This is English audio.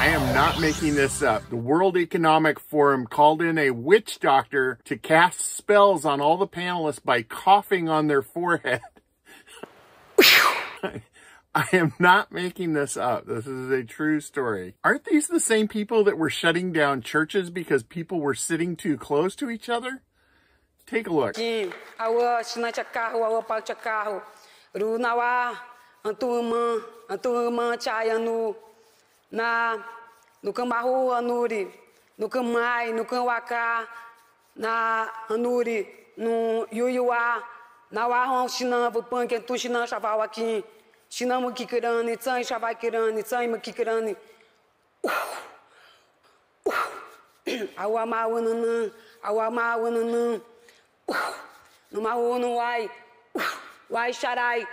I am not making this up. The World Economic Forum called in a witch doctor to cast spells on all the panelists by coughing on their forehead. I am not making this up. This is a true story. Aren't these the same people that were shutting down churches because people were sitting too close to each other? Take a look. Na no Camaru Anuri, no Camai, no Camwacá, na Anuri, no Yuyuá, na Warron Xinamba, Panque, Tu Xinan, Chaval aqui, Xinamo Kikirani, Tsan, Chavai Kirani, Tsan, Kikirani. Awama Wananã, Awama Wananã, no Maú, no Uai, Uai Xarai,